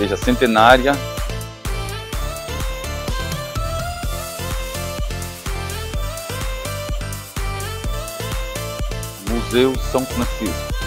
Igreja Centenária. Museu São Francisco.